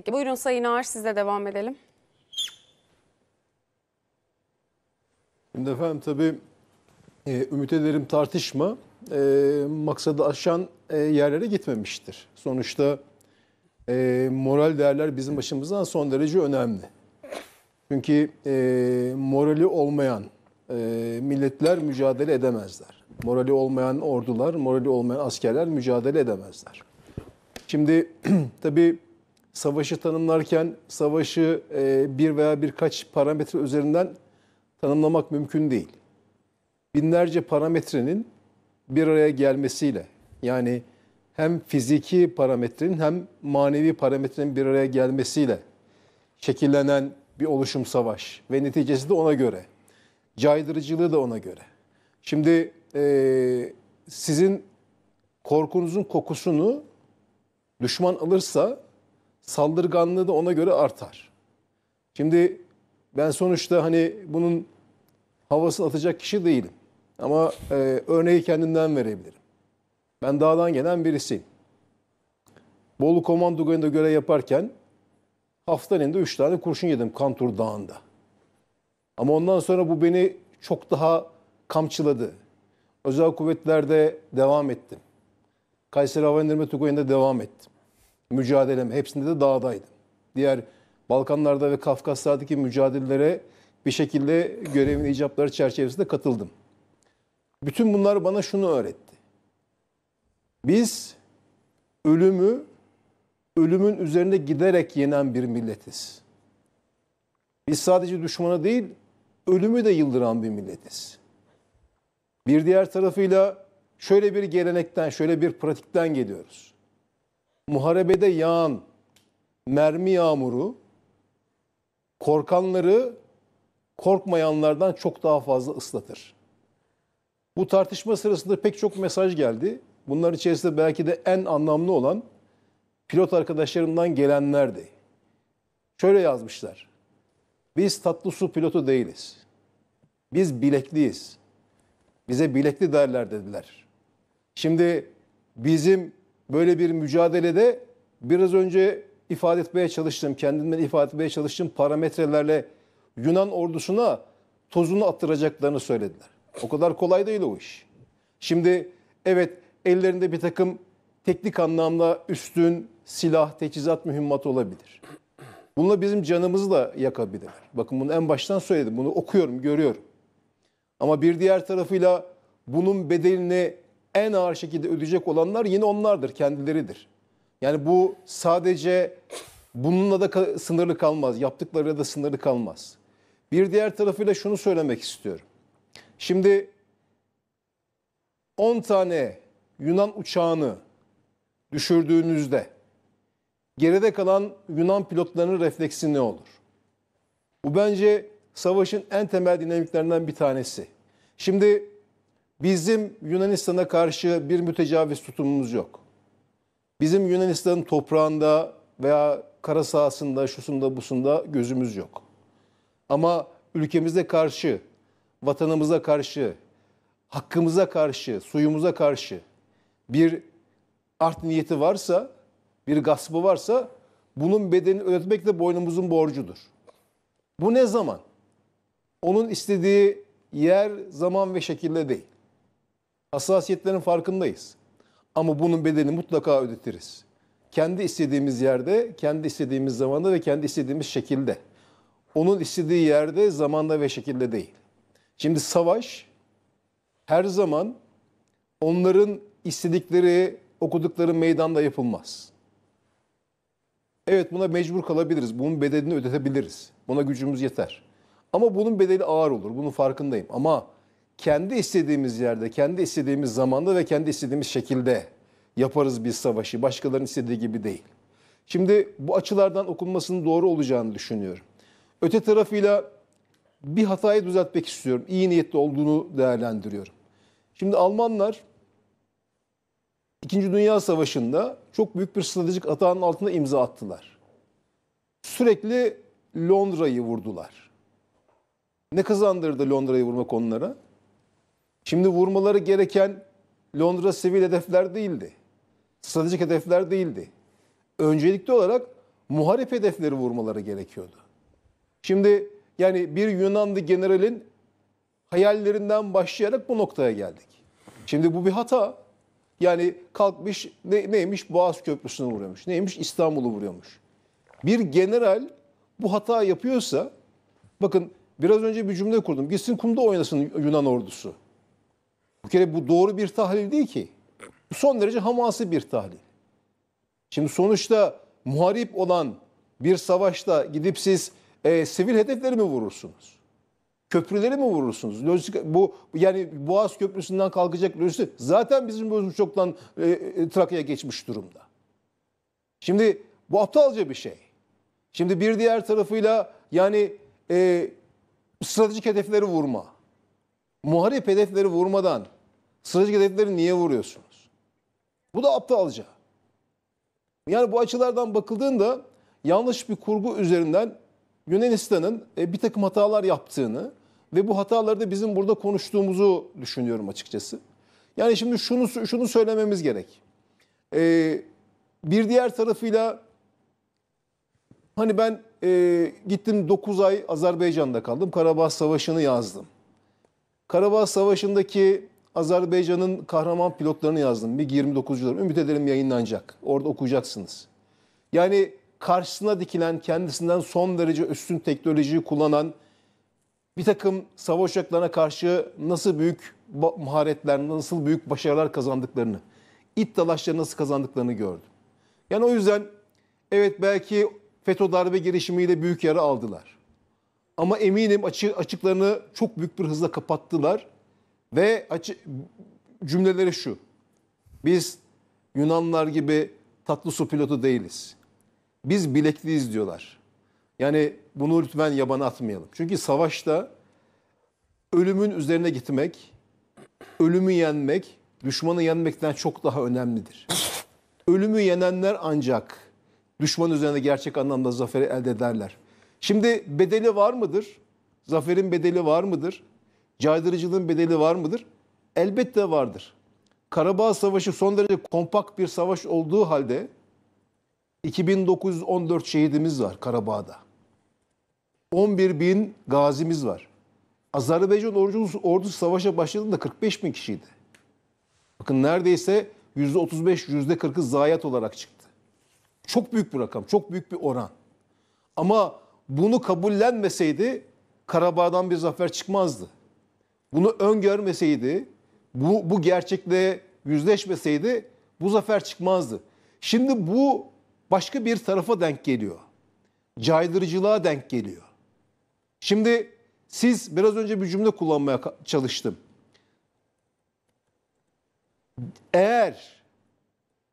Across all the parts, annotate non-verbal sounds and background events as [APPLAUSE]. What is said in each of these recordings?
Peki buyurun Sayın Ağar sizle devam edelim. Şimdi efendim tabii e, ümit ederim tartışma e, maksadı aşan e, yerlere gitmemiştir. Sonuçta e, moral değerler bizim başımızdan son derece önemli. Çünkü e, morali olmayan e, milletler mücadele edemezler. Morali olmayan ordular, morali olmayan askerler mücadele edemezler. Şimdi [CLEARS THROAT] tabii savaşı tanımlarken savaşı e, bir veya birkaç parametre üzerinden tanımlamak mümkün değil. Binlerce parametrenin bir araya gelmesiyle yani hem fiziki parametrenin hem manevi parametrenin bir araya gelmesiyle şekillenen bir oluşum savaş ve neticesi de ona göre. Caydırıcılığı da ona göre. Şimdi e, sizin korkunuzun kokusunu düşman alırsa saldırganlığı da ona göre artar. Şimdi ben sonuçta hani bunun havasını atacak kişi değilim. Ama e, örneği kendimden verebilirim. Ben dağdan gelen birisiyim. Bolu Komando Goyu'nda görev yaparken haftanın 3 tane kurşun yedim Kantur Dağı'nda. Ama ondan sonra bu beni çok daha kamçıladı. Özel kuvvetlerde devam ettim. Kayseri Hava İndirme Tugayı'nda devam ettim. Mücadelem hepsinde de dağdaydım. Diğer Balkanlarda ve Kafkaslardaki mücadelelere bir şekilde görevin icapları çerçevesinde katıldım. Bütün bunlar bana şunu öğretti. Biz ölümü ölümün üzerinde giderek yenen bir milletiz. Biz sadece düşmanı değil, ölümü de yıldıran bir milletiz. Bir diğer tarafıyla şöyle bir gelenekten, şöyle bir pratikten geliyoruz. Muharebede yağan mermi yağmuru korkanları korkmayanlardan çok daha fazla ıslatır. Bu tartışma sırasında pek çok mesaj geldi. Bunlar içerisinde belki de en anlamlı olan pilot arkadaşlarımdan gelenlerdi. Şöyle yazmışlar. Biz tatlı su pilotu değiliz. Biz bilekliyiz. Bize bilekli derler dediler. Şimdi bizim böyle bir mücadelede biraz önce ifade etmeye çalıştığım, kendimden ifade etmeye çalıştığım parametrelerle Yunan ordusuna tozunu attıracaklarını söylediler. O kadar kolay değil o iş. Şimdi evet ellerinde bir takım teknik anlamda üstün silah, teçhizat, mühimmat olabilir. Bununla bizim canımızı da yakabilirler. Bakın bunu en baştan söyledim. Bunu okuyorum, görüyorum. Ama bir diğer tarafıyla bunun bedelini en ağır şekilde ödeyecek olanlar yine onlardır, kendileridir. Yani bu sadece bununla da sınırlı kalmaz, yaptıklarıyla da sınırlı kalmaz. Bir diğer tarafıyla şunu söylemek istiyorum. Şimdi 10 tane Yunan uçağını düşürdüğünüzde geride kalan Yunan pilotlarının refleksi ne olur? Bu bence savaşın en temel dinamiklerinden bir tanesi. Şimdi bizim Yunanistan'a karşı bir mütecaviz tutumumuz yok. Bizim Yunanistan'ın toprağında veya kara sahasında, şusunda, busunda gözümüz yok. Ama ülkemize karşı, vatanımıza karşı, hakkımıza karşı, suyumuza karşı bir art niyeti varsa, bir gaspı varsa bunun bedelini ödetmek de boynumuzun borcudur. Bu ne zaman? Onun istediği yer, zaman ve şekilde değil. Hassasiyetlerin farkındayız. Ama bunun bedelini mutlaka ödetiriz. Kendi istediğimiz yerde, kendi istediğimiz zamanda ve kendi istediğimiz şekilde. Onun istediği yerde, zamanda ve şekilde değil. Şimdi savaş her zaman onların istedikleri, okudukları meydanda yapılmaz. Evet buna mecbur kalabiliriz. Bunun bedelini ödetebiliriz. Buna gücümüz yeter. Ama bunun bedeli ağır olur. Bunun farkındayım. Ama kendi istediğimiz yerde, kendi istediğimiz zamanda ve kendi istediğimiz şekilde yaparız biz savaşı. Başkalarının istediği gibi değil. Şimdi bu açılardan okunmasının doğru olacağını düşünüyorum. Öte tarafıyla bir hatayı düzeltmek istiyorum. İyi niyetli olduğunu değerlendiriyorum. Şimdi Almanlar İkinci Dünya Savaşı'nda çok büyük bir stratejik hatanın altında imza attılar. Sürekli Londra'yı vurdular. Ne kazandırdı Londra'yı vurmak onlara? Şimdi vurmaları gereken Londra sivil hedefler değildi. Stratejik hedefler değildi. Öncelikli olarak muharip hedefleri vurmaları gerekiyordu. Şimdi yani bir Yunanlı generalin hayallerinden başlayarak bu noktaya geldik. Şimdi bu bir hata. Yani kalkmış ne, neymiş Boğaz Köprüsü'nü vuruyormuş. Neymiş İstanbul'u vuruyormuş. Bir general bu hata yapıyorsa bakın biraz önce bir cümle kurdum. Gitsin kumda oynasın Yunan ordusu. Bu kere bu doğru bir tahlil değil ki. Bu son derece hamasi bir tahlil. Şimdi sonuçta muharip olan bir savaşta gidip siz e, sivil hedefleri mi vurursunuz? Köprüleri mi vurursunuz? Lojistik, bu yani Boğaz Köprüsü'nden kalkacak lojistik zaten bizim gözümüz çoktan e, e, Trakya'ya geçmiş durumda. Şimdi bu aptalca bir şey. Şimdi bir diğer tarafıyla yani e, stratejik hedefleri vurma. Muharip hedefleri vurmadan stratejik hedefleri niye vuruyorsunuz? Bu da aptalca. Yani bu açılardan bakıldığında yanlış bir kurgu üzerinden Yunanistan'ın e, bir takım hatalar yaptığını ve bu hataları da bizim burada konuştuğumuzu düşünüyorum açıkçası. Yani şimdi şunu şunu söylememiz gerek. E, bir diğer tarafıyla hani ben e, gittim 9 ay Azerbaycan'da kaldım. Karabağ Savaşı'nı yazdım. Karabağ Savaşı'ndaki Azerbaycan'ın kahraman pilotlarını yazdım. MiG 29'cular. Ümit ederim yayınlanacak. Orada okuyacaksınız. Yani karşısına dikilen, kendisinden son derece üstün teknolojiyi kullanan bir takım savaş uçaklarına karşı nasıl büyük maharetler, nasıl büyük başarılar kazandıklarını, it dalaşları nasıl kazandıklarını gördüm. Yani o yüzden evet belki FETÖ darbe girişimiyle büyük yara aldılar. Ama eminim açı, açıklarını çok büyük bir hızla kapattılar. Ve açı, cümleleri şu. Biz Yunanlar gibi tatlı su pilotu değiliz. Biz bilekliyiz diyorlar. Yani bunu lütfen yabana atmayalım. Çünkü savaşta ölümün üzerine gitmek, ölümü yenmek, düşmanı yenmekten çok daha önemlidir. Ölümü yenenler ancak düşman üzerinde gerçek anlamda zaferi elde ederler. Şimdi bedeli var mıdır? Zaferin bedeli var mıdır? Caydırıcılığın bedeli var mıdır? Elbette vardır. Karabağ Savaşı son derece kompakt bir savaş olduğu halde 2914 şehidimiz var Karabağ'da. 11 bin gazimiz var. Azerbaycan ordusu, ordusu savaşa başladığında 45 bin kişiydi. Bakın neredeyse %35, %40'ı zayiat olarak çıktı. Çok büyük bir rakam, çok büyük bir oran. Ama bunu kabullenmeseydi Karabağ'dan bir zafer çıkmazdı. Bunu öngörmeseydi, bu, bu gerçekle yüzleşmeseydi bu zafer çıkmazdı. Şimdi bu başka bir tarafa denk geliyor. Caydırıcılığa denk geliyor. Şimdi siz biraz önce bir cümle kullanmaya çalıştım. Eğer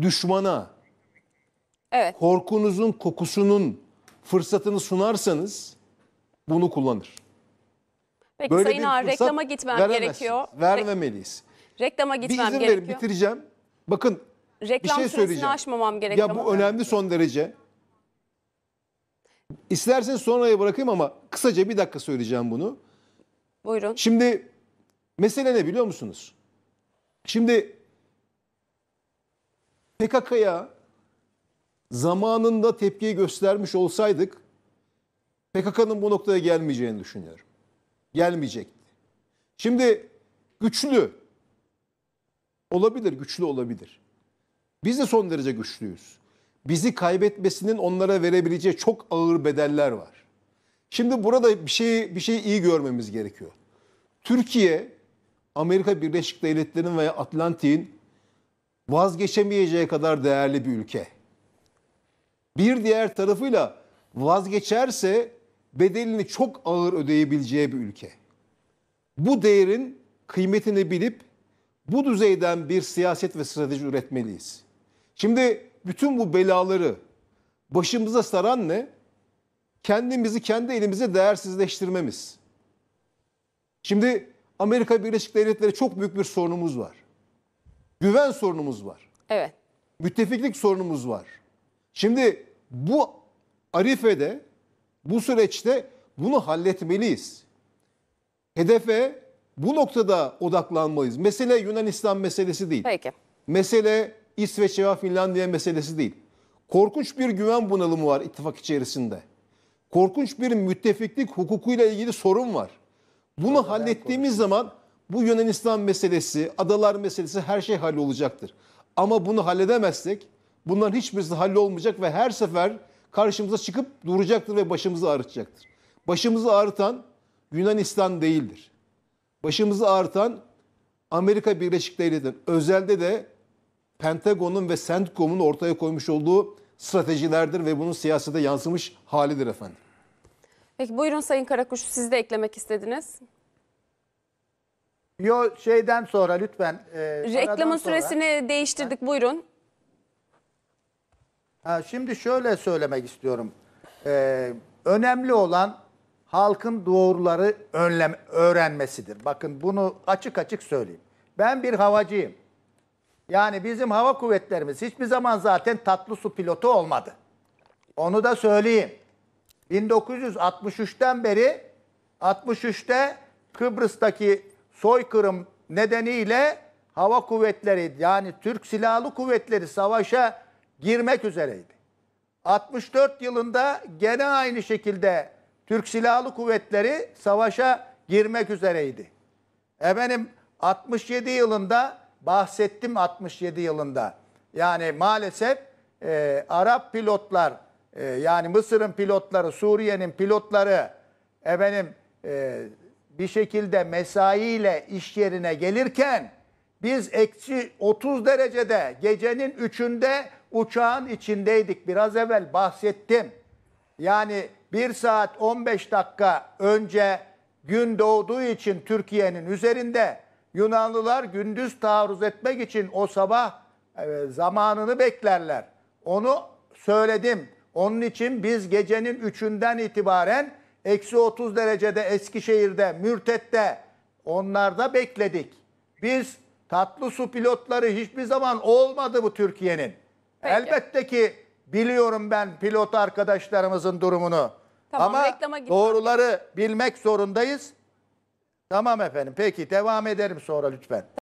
düşmana Evet. korkunuzun kokusunun fırsatını sunarsanız bunu kullanır. Peki Sayın Ağar reklama gitmem gerekiyor. Vermemeliyiz. Reklama Bir gitmem izin gerekiyor. verin bitireceğim. Bakın Reklam bir şey süresini söyleyeceğim. aşmamam gerekiyor. Ya bu önemli son derece. İsterseniz sonraya bırakayım ama kısaca bir dakika söyleyeceğim bunu. Buyurun. Şimdi mesele ne biliyor musunuz? Şimdi PKK'ya zamanında tepkiyi göstermiş olsaydık PKK'nın bu noktaya gelmeyeceğini düşünüyorum. Gelmeyecekti. Şimdi güçlü olabilir, güçlü olabilir. Biz de son derece güçlüyüz. Bizi kaybetmesinin onlara verebileceği çok ağır bedeller var. Şimdi burada bir şey bir şey iyi görmemiz gerekiyor. Türkiye Amerika Birleşik Devletleri'nin veya Atlantik'in vazgeçemeyeceği kadar değerli bir ülke. Bir diğer tarafıyla vazgeçerse bedelini çok ağır ödeyebileceği bir ülke. Bu değerin kıymetini bilip bu düzeyden bir siyaset ve strateji üretmeliyiz. Şimdi bütün bu belaları başımıza saran ne? Kendimizi kendi elimize değersizleştirmemiz. Şimdi Amerika Birleşik Devletleri çok büyük bir sorunumuz var. Güven sorunumuz var. Evet. Müttefiklik sorunumuz var. Şimdi bu arifede, bu süreçte bunu halletmeliyiz. Hedefe bu noktada odaklanmalıyız. Mesele Yunanistan meselesi değil. Peki. Mesele İsveç veya Finlandiya meselesi değil. Korkunç bir güven bunalımı var ittifak içerisinde. Korkunç bir müttefiklik hukukuyla ilgili sorun var. Bunu hallettiğimiz zaman bu Yunanistan meselesi, adalar meselesi her şey hallolacaktır. Ama bunu halledemezsek bunların hiçbirisi hallolmayacak ve her sefer karşımıza çıkıp duracaktır ve başımızı ağrıtacaktır. Başımızı ağrıtan Yunanistan değildir. Başımızı ağrıtan Amerika Birleşik Devletleri, özelde de Pentagon'un ve CENTCOM'un ortaya koymuş olduğu stratejilerdir ve bunun siyasete yansımış halidir efendim. Peki buyurun Sayın Karakuş siz de eklemek istediniz. Yo şeyden sonra lütfen. e, Reklamın sonra- süresini değiştirdik buyurun. Ha, şimdi şöyle söylemek istiyorum. Ee, önemli olan halkın doğruları önlem, öğrenmesidir. Bakın bunu açık açık söyleyeyim. Ben bir havacıyım. Yani bizim hava kuvvetlerimiz hiçbir zaman zaten tatlı su pilotu olmadı. Onu da söyleyeyim. 1963'ten beri 63'te Kıbrıs'taki soykırım nedeniyle hava kuvvetleri yani Türk Silahlı Kuvvetleri savaşa girmek üzereydi. 64 yılında gene aynı şekilde Türk Silahlı Kuvvetleri savaşa girmek üzereydi. Efendim 67 yılında bahsettim 67 yılında. Yani maalesef e, Arap pilotlar e, yani Mısır'ın pilotları, Suriye'nin pilotları efendim e, bir şekilde mesaiyle iş yerine gelirken biz eksi 30 derecede gecenin 3'ünde uçağın içindeydik. Biraz evvel bahsettim. Yani 1 saat 15 dakika önce gün doğduğu için Türkiye'nin üzerinde Yunanlılar gündüz taarruz etmek için o sabah e, zamanını beklerler. Onu söyledim. Onun için biz gecenin 3'ünden itibaren eksi 30 derecede Eskişehir'de, Mürtet'te onlarda bekledik. Biz tatlı su pilotları hiçbir zaman olmadı bu Türkiye'nin. Peki. Elbette ki biliyorum ben pilot arkadaşlarımızın durumunu. Tamam, Ama reklama gitmem. doğruları bilmek zorundayız. Tamam efendim. Peki devam ederim sonra lütfen.